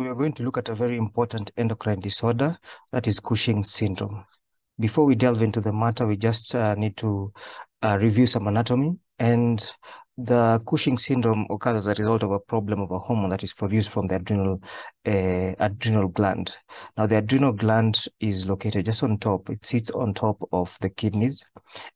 we are going to look at a very important endocrine disorder that is Cushing's syndrome. Before we delve into the matter, we just uh, need to uh, review some anatomy. And the Cushing syndrome occurs as a result of a problem of a hormone that is produced from the adrenal uh, adrenal gland. Now, the adrenal gland is located just on top. It sits on top of the kidneys,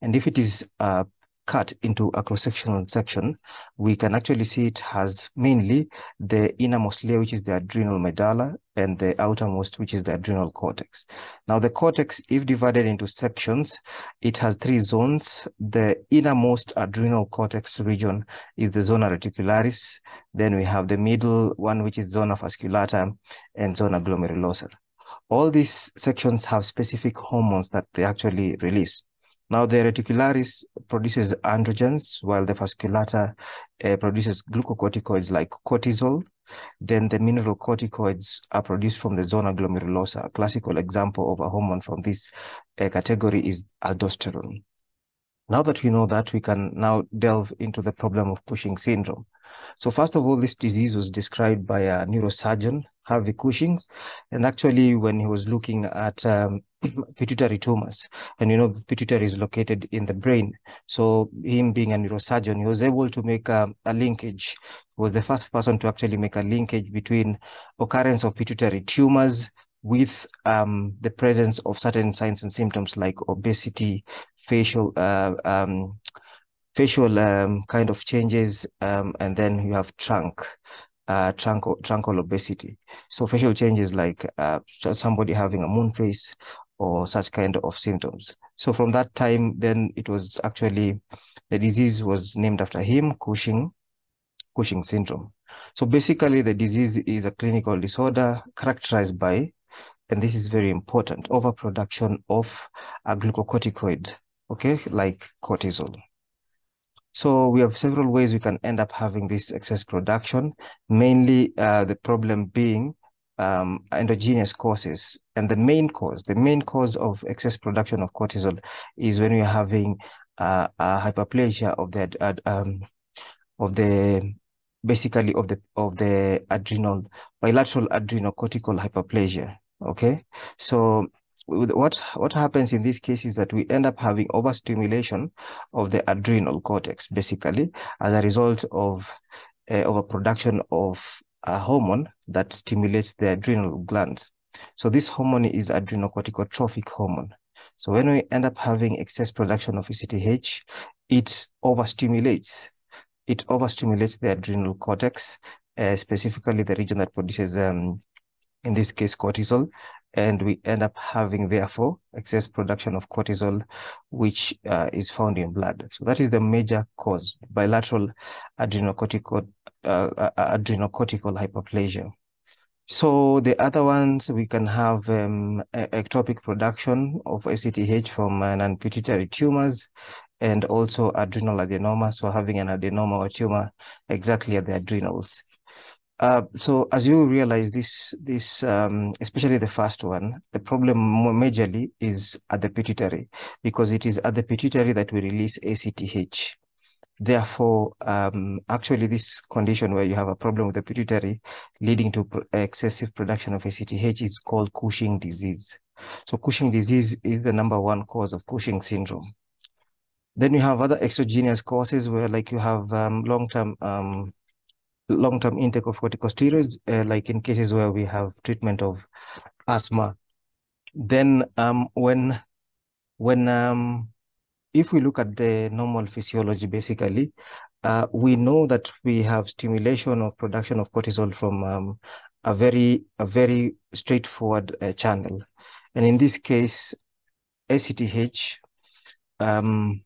and if it is uh, cut into a cross-sectional section, we can actually see it has mainly the innermost layer, which is the adrenal medulla, and the outermost, which is the adrenal cortex. Now, the cortex, if divided into sections, it has three zones. The innermost adrenal cortex region is the zona reticularis. Then we have the middle one, which is zona fasciculata and zona glomerulosa. All these sections have specific hormones that they actually release. Now, the reticularis produces androgens, while the fasciculata uh, produces glucocorticoids like cortisol. Then the mineral corticoids are produced from the zona glomerulosa. A classical example of a hormone from this uh, category is aldosterone. Now that we know that, we can now delve into the problem of Cushing syndrome. So first of all, this disease was described by a neurosurgeon, Harvey Cushing's, and actually when he was looking at um, pituitary tumors, and you know pituitary is located in the brain. So him being a neurosurgeon, he was able to make a, a linkage. He was the first person to actually make a linkage between occurrence of pituitary tumors with um, the presence of certain signs and symptoms like obesity, facial uh, um, facial um, kind of changes, um, and then you have trunk, uh, trunk, truncal obesity. So facial changes like uh, somebody having a moon face or such kind of symptoms. So from that time, then it was actually, the disease was named after him, Cushing, Cushing syndrome. So basically the disease is a clinical disorder characterized by, and this is very important, overproduction of a glucocorticoid, okay, like cortisol. So we have several ways we can end up having this excess production, mainly uh, the problem being um, endogenous causes. And the main cause, the main cause of excess production of cortisol is when you're having uh, a hyperplasia of the, uh, um, of the, basically of the, of the adrenal, bilateral adrenocortical hyperplasia. Okay. So what what happens in this case is that we end up having overstimulation of the adrenal cortex basically as a result of uh, overproduction of a hormone that stimulates the adrenal glands. So this hormone is adrenocorticotropic hormone. So when we end up having excess production of ACTH it overstimulates. It overstimulates the adrenal cortex uh, specifically the region that produces um, in this case cortisol and we end up having therefore excess production of cortisol which uh, is found in blood. So that is the major cause bilateral adrenocortical uh, uh, adrenocortical hyperplasia. So the other ones we can have um, ectopic production of ACTH from uh, non-pituitary tumors and also adrenal adenoma. So having an adenoma or tumor exactly at the adrenals uh, so as you realize this, this um, especially the first one, the problem majorly is at the pituitary because it is at the pituitary that we release ACTH. Therefore, um, actually this condition where you have a problem with the pituitary leading to excessive production of ACTH is called Cushing disease. So Cushing disease is the number one cause of Cushing syndrome. Then you have other exogenous causes where like you have um, long-term um, long-term intake of corticosteroids, uh, like in cases where we have treatment of asthma. Then um, when, when um, if we look at the normal physiology, basically, uh, we know that we have stimulation of production of cortisol from um, a very, a very straightforward uh, channel. And in this case, ACTH um,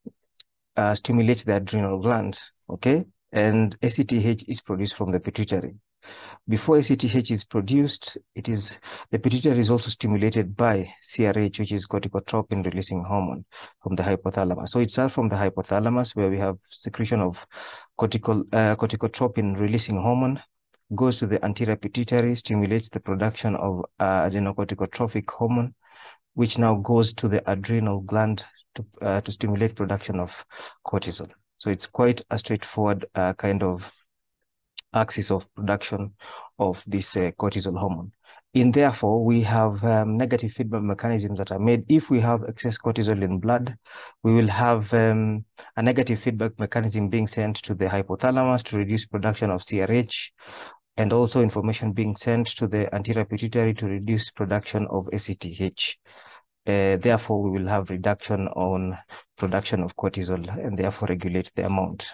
uh, stimulates the adrenal gland, okay? And ACTH is produced from the pituitary. Before ACTH is produced, it is the pituitary is also stimulated by CRH, which is corticotropin releasing hormone from the hypothalamus. So it starts from the hypothalamus where we have secretion of cortical, uh, corticotropin releasing hormone, goes to the anterior pituitary, stimulates the production of uh, adrenocorticotropic hormone, which now goes to the adrenal gland to, uh, to stimulate production of cortisol. So it's quite a straightforward uh, kind of axis of production of this uh, cortisol hormone. In therefore, we have um, negative feedback mechanisms that are made. If we have excess cortisol in blood, we will have um, a negative feedback mechanism being sent to the hypothalamus to reduce production of CRH, and also information being sent to the anterior pituitary to reduce production of ACTH. Uh, therefore, we will have reduction on production of cortisol and therefore regulate the amount.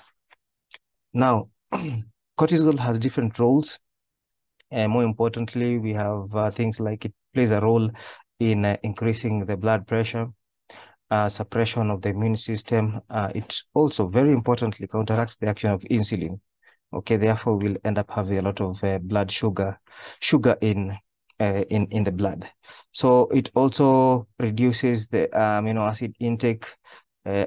Now, cortisol has different roles and more importantly, we have uh, things like it plays a role in uh, increasing the blood pressure, uh, suppression of the immune system. Uh, it also very importantly counteracts the action of insulin. Okay, therefore we'll end up having a lot of uh, blood sugar, sugar in uh, in in the blood. So it also reduces the amino acid intake.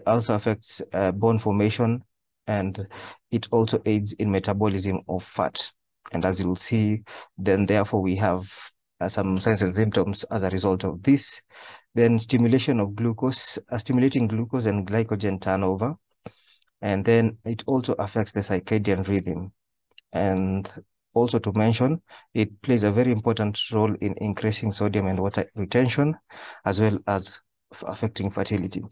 also affects bone formation, and it also aids in metabolism of fat. And as you'll see, then therefore we have uh, some signs and symptoms as a result of this. Then stimulation of glucose, uh, stimulating glucose and glycogen turnover. And then it also affects the circadian rhythm. And also to mention, it plays a very important role in increasing sodium and water retention, as well as affecting fertility.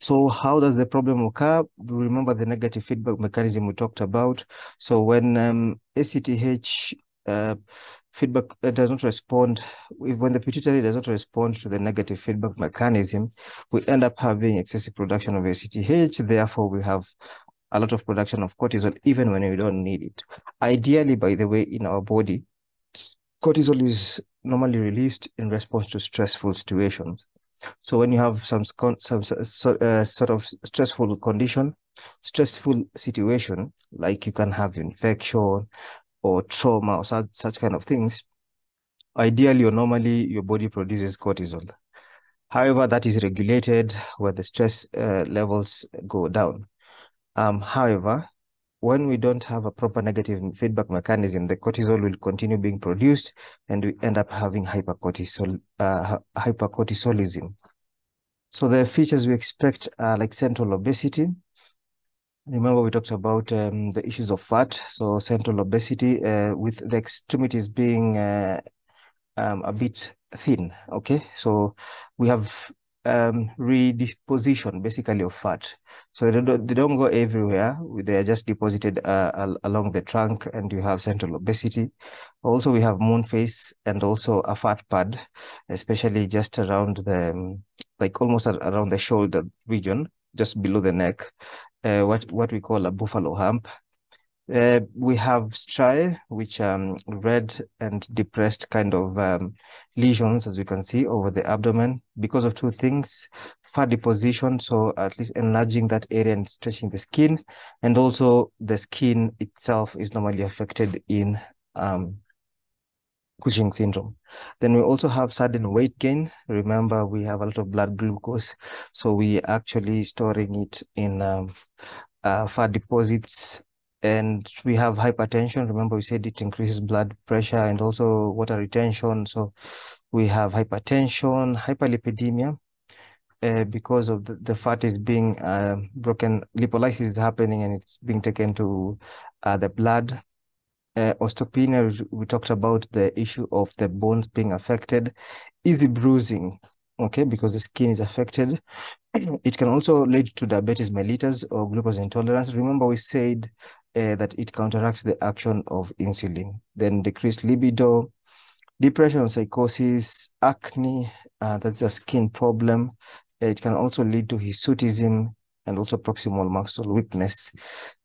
So how does the problem occur? Remember the negative feedback mechanism we talked about. So when um, ACTH uh, feedback uh, does not respond, if when the pituitary does not respond to the negative feedback mechanism, we end up having excessive production of ACTH. Therefore, we have a lot of production of cortisol, even when we don't need it. Ideally, by the way, in our body, cortisol is normally released in response to stressful situations. So when you have some, some uh, sort of stressful condition, stressful situation, like you can have infection or trauma or such, such kind of things, ideally or normally your body produces cortisol. However, that is regulated where the stress uh, levels go down. Um, however, when we don't have a proper negative feedback mechanism, the cortisol will continue being produced and we end up having hypercortisol, uh, hypercortisolism. So the features we expect are like central obesity. Remember we talked about um, the issues of fat. So central obesity uh, with the extremities being uh, um, a bit thin, okay? So we have um, redisposition basically of fat. So they don't, they don't go everywhere. They are just deposited uh, along the trunk and you have central obesity. Also, we have moon face and also a fat pad, especially just around the, um, like almost around the shoulder region, just below the neck, uh, what, what we call a buffalo hump. Uh, we have striae, which um red and depressed kind of um, lesions, as we can see over the abdomen, because of two things: fat deposition, so at least enlarging that area and stretching the skin, and also the skin itself is normally affected in um, Cushing syndrome. Then we also have sudden weight gain. Remember, we have a lot of blood glucose, so we actually storing it in um, uh, fat deposits and we have hypertension. Remember, we said it increases blood pressure and also water retention. So we have hypertension, hyperlipidemia, uh, because of the, the fat is being uh, broken, lipolysis is happening and it's being taken to uh, the blood. Uh, osteopenia, we talked about the issue of the bones being affected. Easy bruising, okay, because the skin is affected. it can also lead to diabetes mellitus or glucose intolerance. Remember, we said uh, that it counteracts the action of insulin. Then decreased libido, depression, psychosis, acne, uh, that's a skin problem. It can also lead to hirsutism and also proximal muscle weakness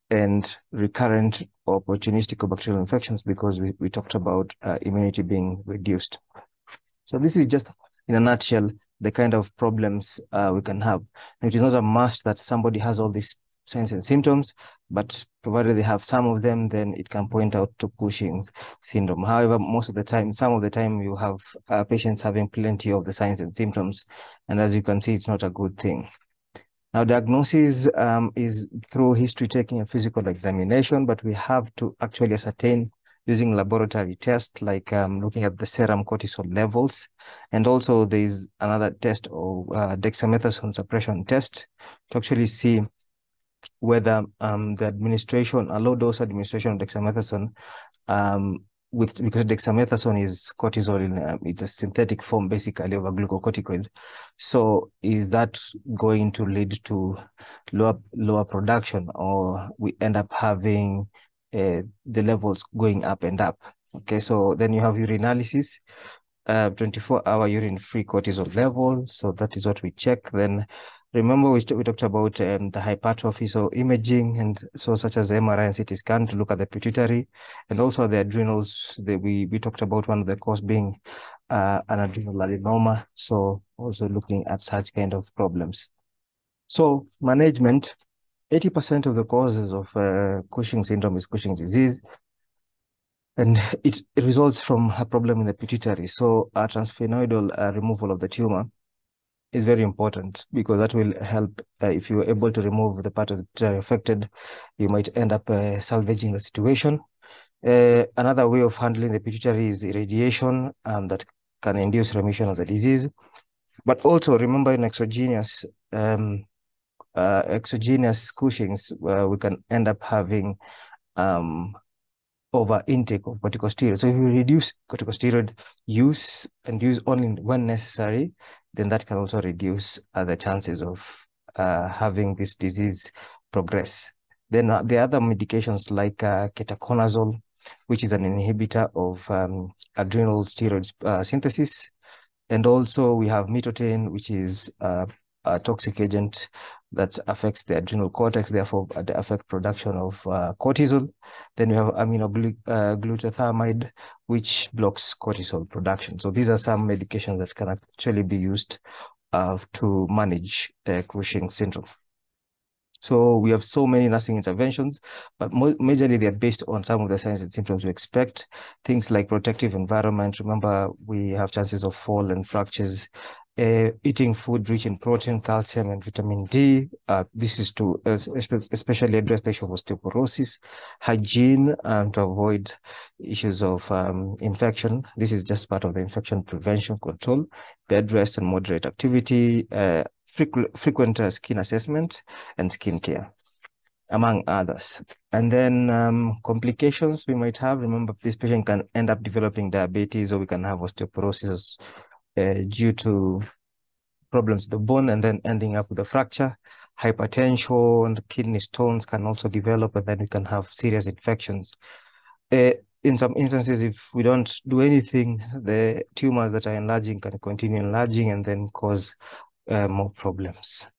and recurrent opportunistic bacterial infections because we, we talked about uh, immunity being reduced. So this is just in a nutshell the kind of problems uh, we can have. And it is not a must that somebody has all these signs and symptoms, but provided they have some of them, then it can point out to Cushing's syndrome. However, most of the time, some of the time you have uh, patients having plenty of the signs and symptoms. And as you can see, it's not a good thing. Now, diagnosis um, is through history taking and physical examination, but we have to actually ascertain using laboratory tests like um, looking at the serum cortisol levels. And also there's another test or uh, dexamethasone suppression test to actually see whether um, the administration, a low dose administration of dexamethasone, um, with because dexamethasone is cortisol in um, it's a synthetic form basically of a glucocorticoid. So is that going to lead to lower lower production, or we end up having uh, the levels going up and up? Okay, so then you have urinalysis, uh, 24 hour urine free cortisol level. So that is what we check. Then remember we, we talked about um, the hypertrophy, so imaging and so such as MRI and CT scan to look at the pituitary and also the adrenals. The, we, we talked about one of the cause being uh, an adrenal adenoma. So also looking at such kind of problems. So management, 80% of the causes of uh, Cushing syndrome is Cushing disease and it, it, results from a problem in the pituitary. So a transsphenoidal uh, removal of the tumor is very important because that will help. Uh, if you are able to remove the part of the affected, you might end up uh, salvaging the situation. Uh, another way of handling the pituitary is irradiation um, that can induce remission of the disease. But also remember in exogenous um, uh, exogenous Cushing's, uh, we can end up having um, over intake of corticosteroid. So if you reduce corticosteroid use and use only when necessary, then that can also reduce uh, the chances of uh, having this disease progress. Then uh, the other medications like uh, ketoconazole, which is an inhibitor of um, adrenal steroid uh, synthesis. And also we have mitotane, which is uh, a toxic agent that affects the adrenal cortex, therefore uh, affect production of uh, cortisol. Then we have aminoglutethimide, uh, which blocks cortisol production. So these are some medications that can actually be used uh, to manage uh, Cushing syndrome. So we have so many nursing interventions, but majorly they're based on some of the signs and symptoms we expect. Things like protective environment. Remember, we have chances of fall and fractures uh, eating food rich in protein, calcium, and vitamin D. Uh, this is to uh, especially address the issue of osteoporosis, hygiene, and to avoid issues of um, infection. This is just part of the infection prevention control, bed rest and moderate activity, uh, frequent, uh, skin assessment, and skin care among others. And then um, complications we might have, remember this patient can end up developing diabetes or we can have osteoporosis uh, due to problems with the bone and then ending up with a fracture. Hypertension, kidney stones can also develop, and then we can have serious infections. Uh, in some instances, if we don't do anything, the tumors that are enlarging can continue enlarging and then cause uh, more problems.